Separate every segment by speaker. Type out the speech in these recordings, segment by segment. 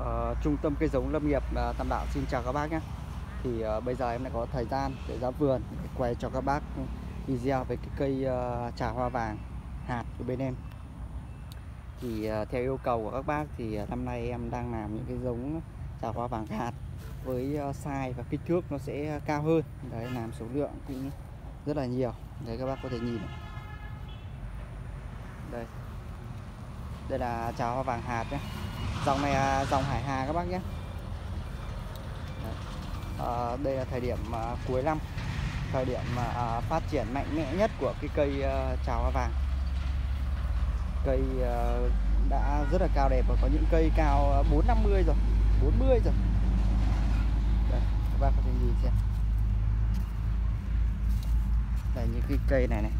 Speaker 1: uh, Trung tâm cây giống lâm nghiệp uh, Tam Đảo. Xin chào các bác nhé. Thì uh, bây giờ em lại có thời gian để ra vườn để quay cho các bác video về cái cây uh, trà hoa vàng hạt của bên em. Thì uh, theo yêu cầu của các bác thì uh, năm nay em đang làm những cái giống trà hoa vàng hạt với uh, size và kích thước nó sẽ cao hơn. Đấy làm số lượng cũng rất là nhiều. Đấy các bác có thể nhìn này. Đây. Đây là trà hoa vàng hạt nhé dòng này là dòng hải hà các bác nhé. À, đây là thời điểm à, cuối năm thời điểm à, à phát triển mạnh mẽ nhất của cái cây à, trà hoa vàng. Cây à, đã rất là cao đẹp và có những cây cao à, 450 rồi 40 rồi. Đây các bác có thể nhìn xem. Đây những cái cây này này.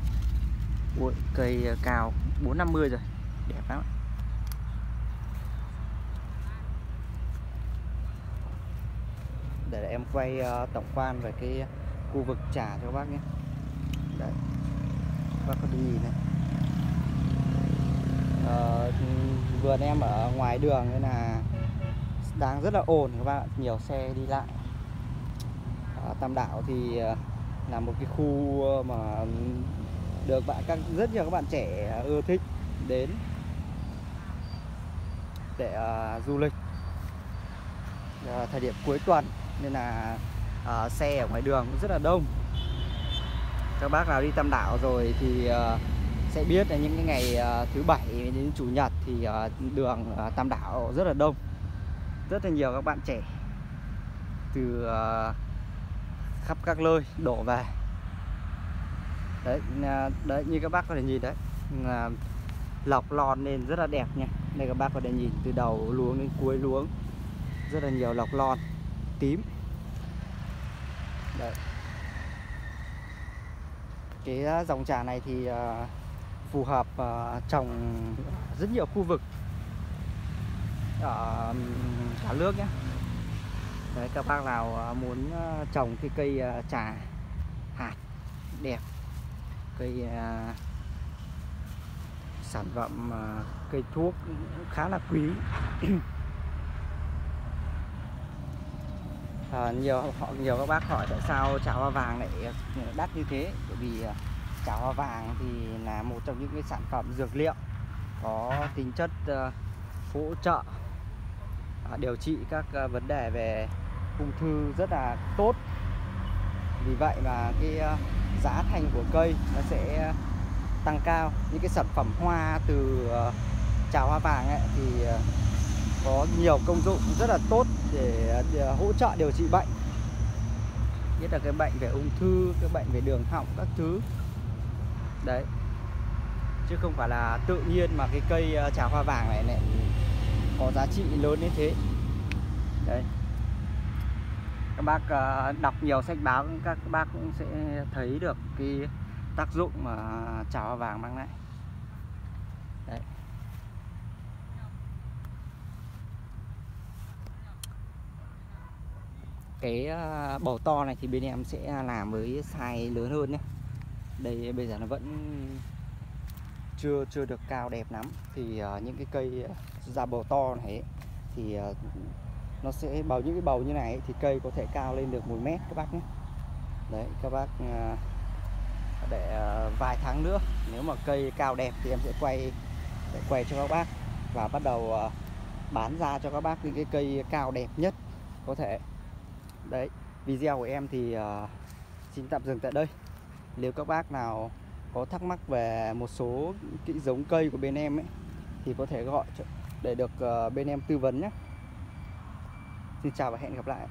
Speaker 1: Ui, cây à, cao 450 rồi đẹp lắm để em quay uh, tổng quan về cái khu vực trà cho các bác nhé. Đấy. bác có đi này. Uh, vườn em ở ngoài đường nên là đang rất là ồn các bạn nhiều xe đi lại. Ở Tam Đảo thì uh, là một cái khu mà được bạn các rất nhiều các bạn trẻ ưa thích đến để uh, du lịch. Uh, thời điểm cuối tuần nên là uh, xe ở ngoài đường cũng rất là đông. Các bác nào đi Tam Đảo rồi thì uh, sẽ biết là những cái ngày uh, thứ bảy đến chủ nhật thì uh, đường uh, Tam Đảo rất là đông. Rất là nhiều các bạn trẻ từ uh, khắp các nơi đổ về. Đấy đấy như các bác có thể nhìn đấy uh, lọc lon lên rất là đẹp nha. Đây các bác có thể nhìn từ đầu luống đến cuối luống rất là nhiều lọc lon tím. Đấy. cái à, dòng trà này thì uh, phù hợp uh, trồng rất nhiều khu vực. Ở cả nước nhé Đấy, các bác nào muốn trồng cái cây trà hạt đẹp cây uh, sản phẩm uh, cây thuốc khá là quý. à, nhiều họ nhiều các bác hỏi tại sao chả hoa vàng lại ờ, đắt như thế? Bởi vì ờ, chả hoa vàng thì là một trong những cái sản phẩm dược liệu có tính chất uh, hỗ trợ uh, điều trị các uh, vấn đề về ung thư rất là tốt. Vì vậy mà cái uh, giá thành của cây nó sẽ tăng cao. Những cái sản phẩm hoa từ uh, trà hoa vàng ấy, thì uh, có nhiều công dụng rất là tốt để, để hỗ trợ điều trị bệnh. Nhất là cái bệnh về ung thư cái bệnh về đường họng các thứ. Đấy. Chứ không phải là tự nhiên mà cái cây à, trà hoa vàng này lại có giá trị lớn như thế. Đấy. Các bác à, đọc nhiều sách báo các bác cũng sẽ thấy được cái tác dụng mà trà hoa vàng mang lại. Đấy. Cái ờ, bầu to này thì bên em sẽ làm với size lớn hơn nhé. Đây bây giờ nó vẫn chưa chưa được cao đẹp lắm. Thì uh, những cái cây ờ, ra bầu to này thì uh, nó sẽ bầu những cái bầu như này thì cây có thể cao lên được một mét các bác nhé. Đấy các bác uh, để uh, vài tháng nữa nếu mà cây cao đẹp thì em sẽ quay để quay cho các bác và bắt đầu uh, bán ra cho các bác những cái cây cao đẹp nhất có thể đấy video của em thì uh, xin tạm dừng tại đây. Nếu các bác nào có thắc mắc về một số kỹ giống cây của bên em ấy thì có thể gọi để được uh, bên em tư vấn nhé. Xin chào và hẹn gặp lại.